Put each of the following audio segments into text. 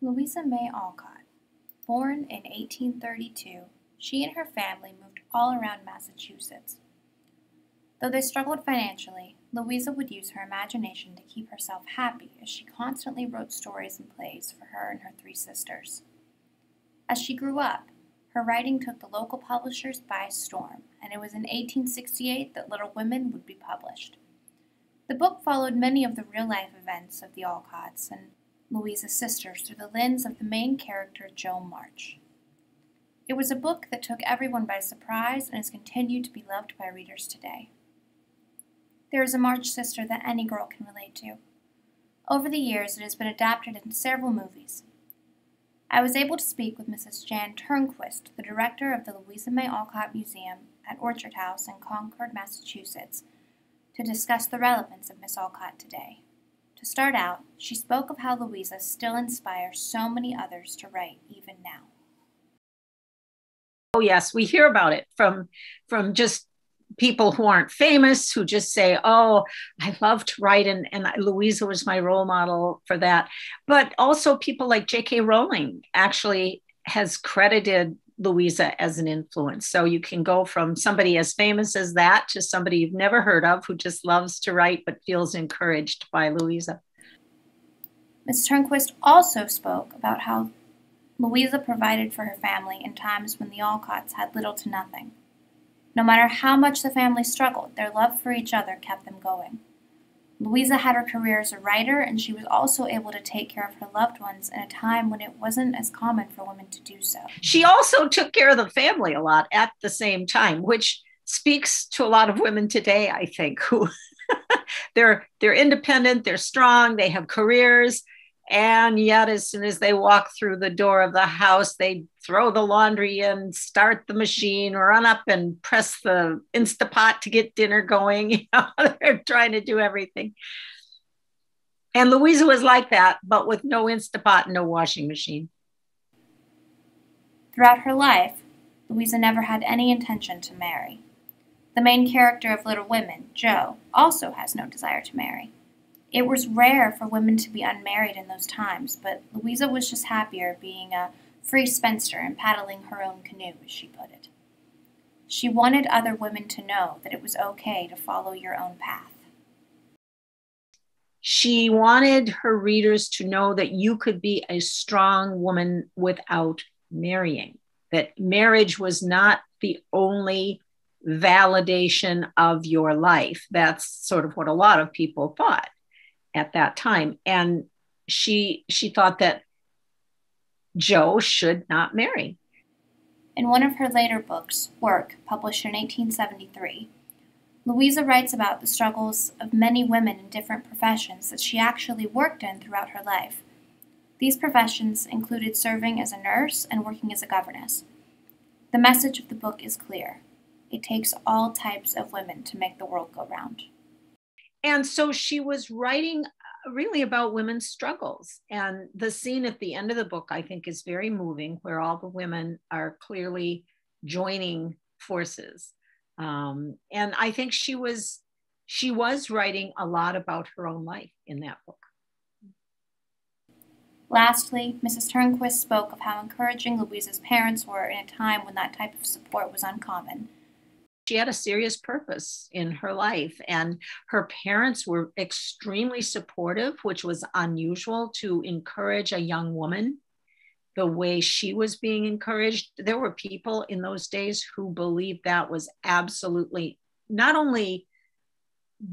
Louisa May Alcott. Born in 1832, she and her family moved all around Massachusetts. Though they struggled financially, Louisa would use her imagination to keep herself happy as she constantly wrote stories and plays for her and her three sisters. As she grew up, her writing took the local publishers by storm, and it was in 1868 that Little Women would be published. The book followed many of the real life events of the Alcotts and Louisa's sisters through the lens of the main character, Jo March. It was a book that took everyone by surprise and has continued to be loved by readers today. There is a March sister that any girl can relate to. Over the years, it has been adapted into several movies. I was able to speak with Mrs. Jan Turnquist, the director of the Louisa May Alcott Museum at Orchard House in Concord, Massachusetts, to discuss the relevance of Miss Alcott today. To start out, she spoke of how Louisa still inspires so many others to write even now. Oh yes, we hear about it from from just people who aren't famous who just say, "Oh, I love to write," and and Louisa was my role model for that. But also people like J.K. Rowling actually has credited Louisa as an influence. So you can go from somebody as famous as that to somebody you've never heard of who just loves to write but feels encouraged by Louisa. Ms. Turnquist also spoke about how Louisa provided for her family in times when the Alcotts had little to nothing. No matter how much the family struggled, their love for each other kept them going. Louisa had her career as a writer, and she was also able to take care of her loved ones in a time when it wasn't as common for women to do so. She also took care of the family a lot at the same time, which speaks to a lot of women today, I think, who they're they're independent, they're strong, they have careers, and yet, as soon as they walk through the door of the house, they throw the laundry in, start the machine, run up and press the Instapot to get dinner going. You know, they're trying to do everything. And Louisa was like that, but with no Instapot and no washing machine. Throughout her life, Louisa never had any intention to marry. The main character of Little Women, Jo, also has no desire to marry. It was rare for women to be unmarried in those times, but Louisa was just happier being a free spinster and paddling her own canoe, as she put it. She wanted other women to know that it was okay to follow your own path. She wanted her readers to know that you could be a strong woman without marrying, that marriage was not the only validation of your life. That's sort of what a lot of people thought at that time. And she she thought that Jo should not marry. In one of her later books work published in 1873 louisa writes about the struggles of many women in different professions that she actually worked in throughout her life. These professions included serving as a nurse and working as a governess. The message of the book is clear. It takes all types of women to make the world go round and so she was writing uh, really about women's struggles. And the scene at the end of the book i think is very moving where all the women are clearly joining forces. Um, and i think she was she was writing a lot about her own life in that book. Lastly, Mrs. Turnquist spoke of how encouraging Louisa's parents were in a time when that type of support was uncommon she had a serious purpose in her life and her parents were extremely supportive which was unusual to encourage a young woman the way she was being encouraged. There were people in those days who believed that was absolutely not only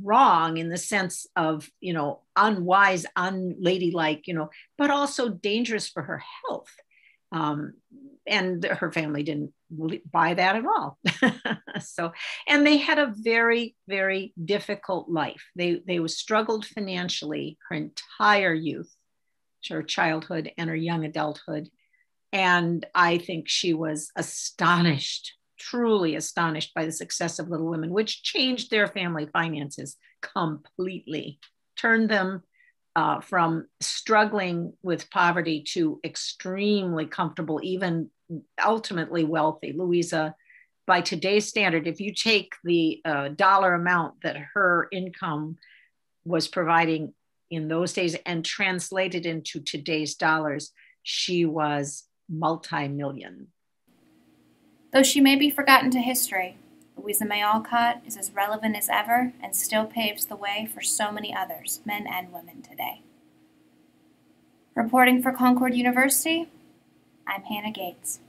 wrong in the sense of you know unwise unladylike you know but also dangerous for her health. Um, and her family didn't buy that at all. so, and they had a very, very difficult life. They they were struggled financially her entire youth, her childhood and her young adulthood, and I think she was astonished, truly astonished by the success of Little Women, which changed their family finances completely, turned them uh, from struggling with poverty to extremely comfortable, even ultimately wealthy. Louisa, by today's standard, if you take the uh, dollar amount that her income was providing in those days and translate it into today's dollars, she was multi-million. Though she may be forgotten to history, Louisa May Alcott is as relevant as ever and still paves the way for so many others, men and women, today. Reporting for Concord University, I'm Hannah Gates.